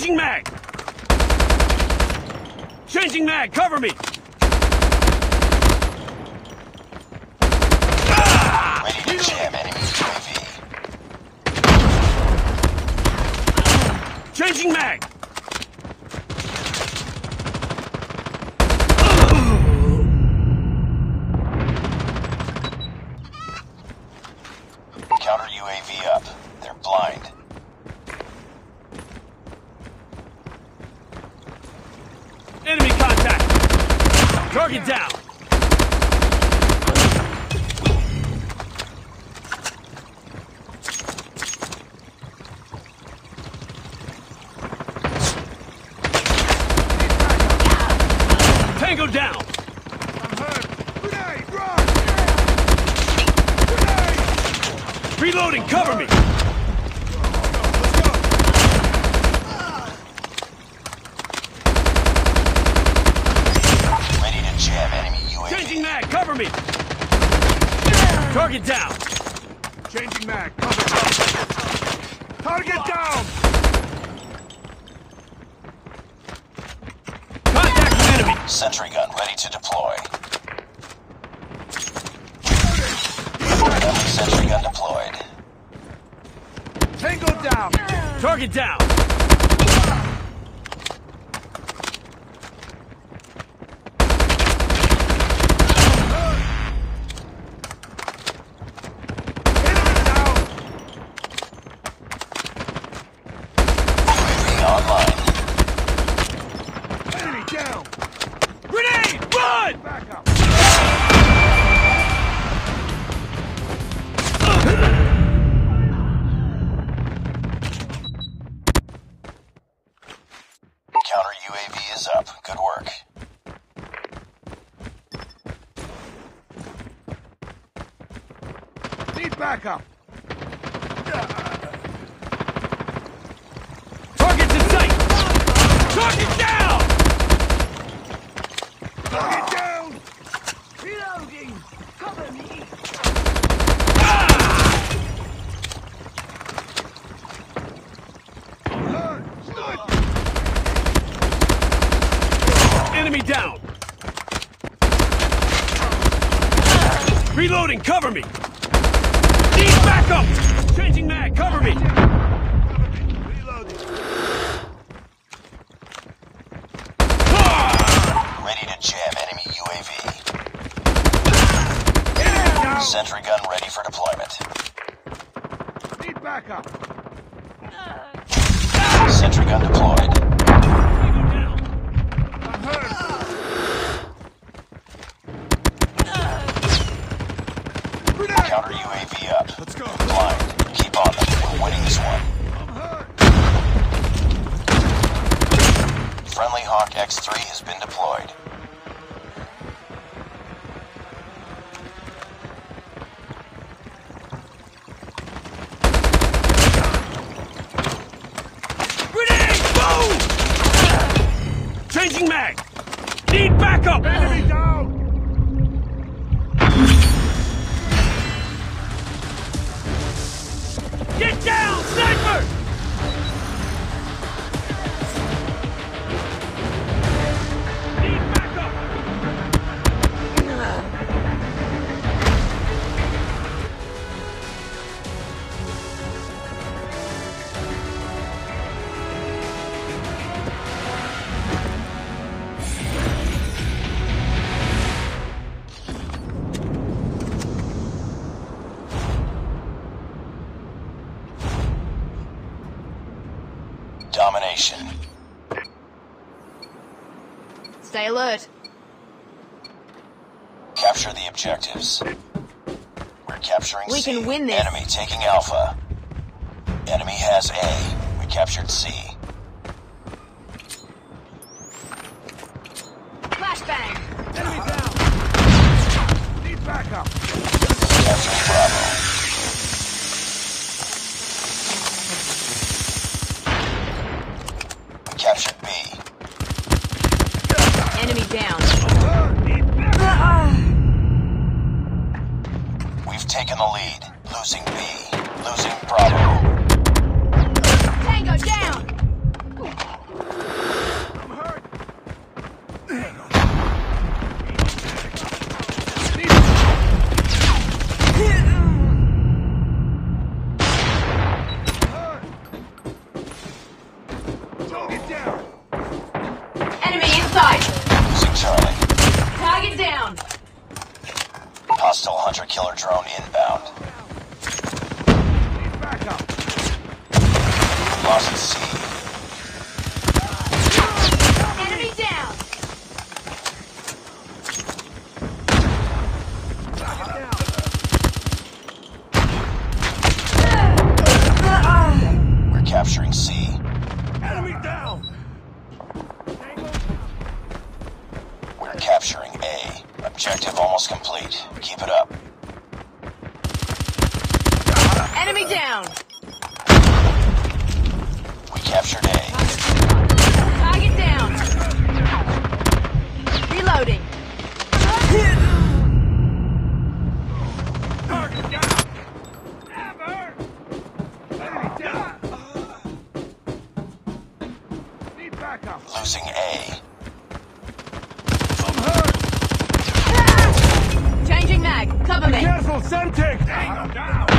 Changing mag! Changing mag! Cover me! UAV. Changing mag! Counter UAV up. They're blind. Enemy contact! Target down! Tango down! Reloading, cover me! Ready to jam enemy Changing UAV. mag, cover me! Target down! Changing mag. Cover. Target down. Contact with enemy! Sentry gun ready to deploy. Sentry gun deployed. Tango down. Target down! Target down! Target down. Reloading! Cover me! Ah! Enemy down! Reloading, cover me! Need backup! Changing mag, cover me! Reloading. Ah! Ready to jam enemy UAV. Sentry gun ready for deployment. Need backup. Sentry gun deployed. I'm hurt. Counter UAV up. Let's go. Blind. Keep on them. We're winning this one. Friendly Hawk X3 has been deployed. Grenade! Move! Changing mag! Need backup! Enemy down. Objectives. We're capturing We C. can win this. Enemy taking Alpha. Enemy has A. We captured C. inbound. Need backup. Lost C. Enemy down. down. We're capturing C. Enemy down. We're capturing A. Objective almost complete. Keep it up. Enemy down. We captured A. Target down. Reloading. Target down! Ever! Enemy down! Need backup! Losing A. I'm hurt! Changing mag. Cover me. Careful, Semtex! Tango down!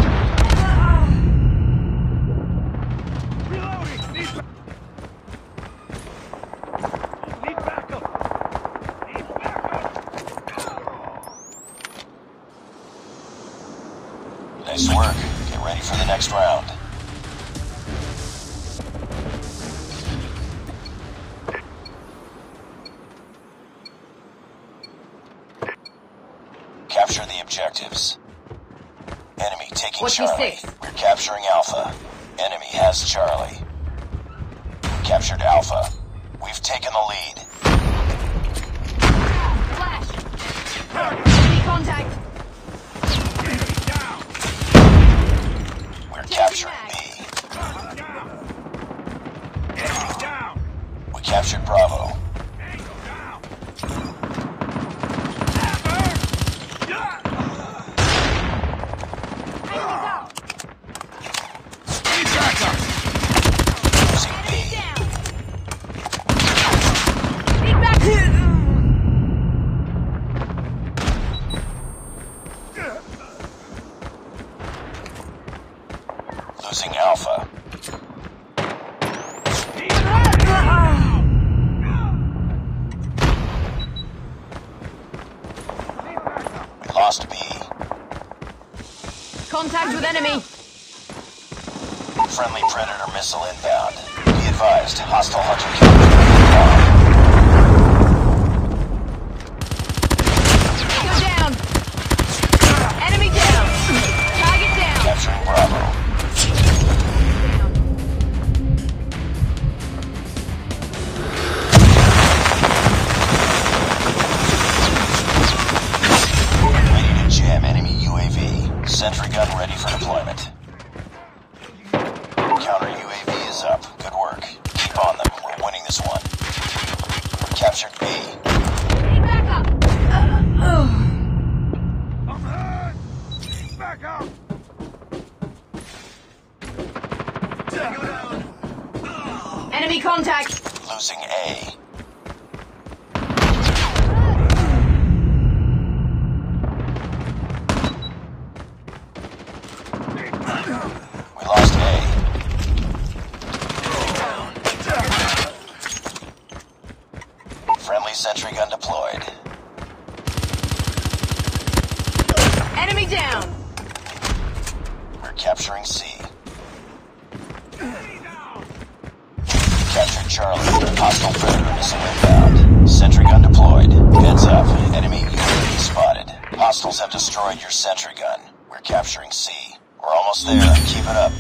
Capture the objectives. Enemy taking What's Charlie. We're capturing Alpha. Enemy has Charlie. Captured Alpha. We've taken the lead. Flash. Enemy contact. Enemy down! We're capturing B. Down! Enemy down! We captured Bravo. Tango down! Ever! Yeah! Need backup! Losing B. Down. Need back. Losing Alpha. We lost B. Contact with enemy. Friendly Predator missile inbound. Be advised, hostile hunter killer. Contact. Losing A. We lost A. Friendly sentry gun deployed. Enemy down. We're capturing C. Captured Charlie. Hostile predator missile inbound. Sentry gun deployed. Heads up. Enemy UAV spotted. Hostiles have destroyed your sentry gun. We're capturing C. We're almost there. Keep it up.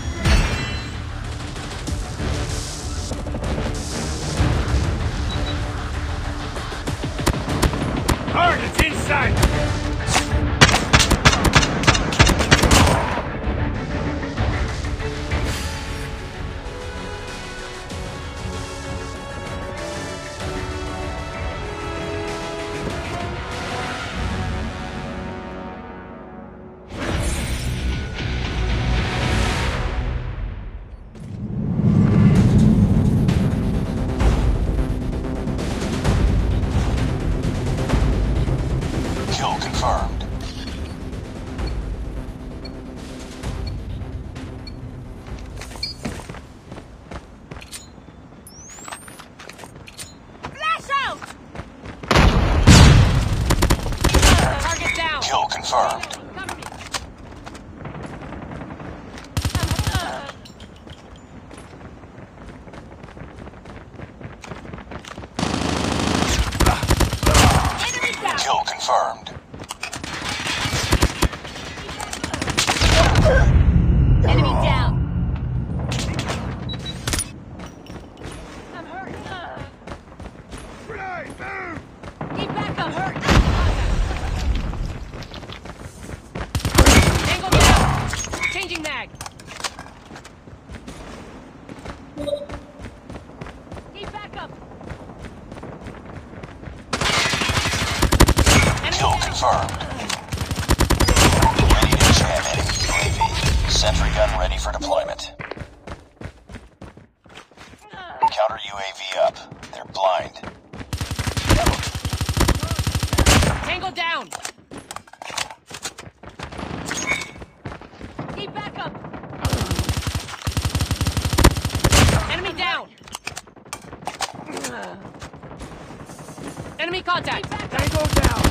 Contact. Tango down.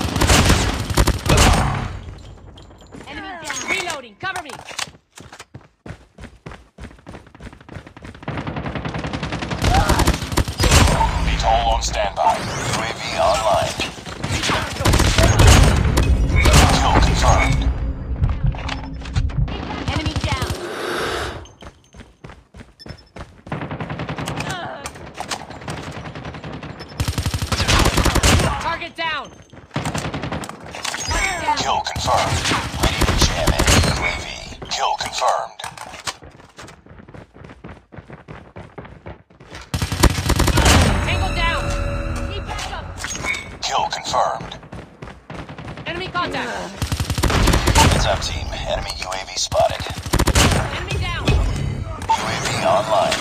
Enemy down. Reloading. Cover me. VTOL on standby. Confirmed. Enemy contact. Heads up team. Enemy UAV spotted. Enemy down. UAV online.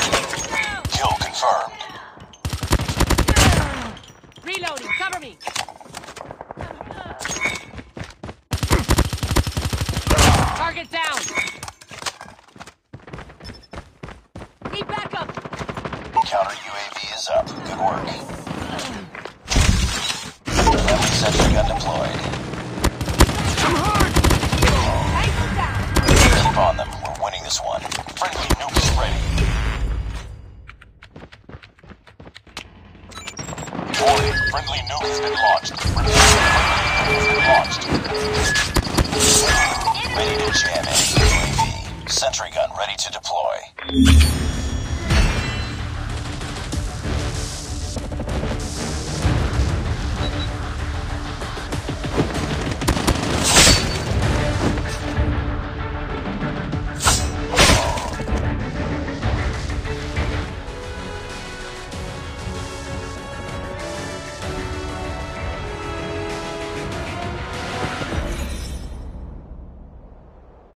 Kill confirmed. Reloading. Cover me. Target down. Need backup. Counter UAV is up. Good work. Sentry gun deployed. Tango down. Keep on them. We're winning this one. Friendly nuke is ready. Warning. Friendly nuke has been launched. Friendly nuke has been launched. Ready to jam enemy UAV. Sentry gun ready to deploy.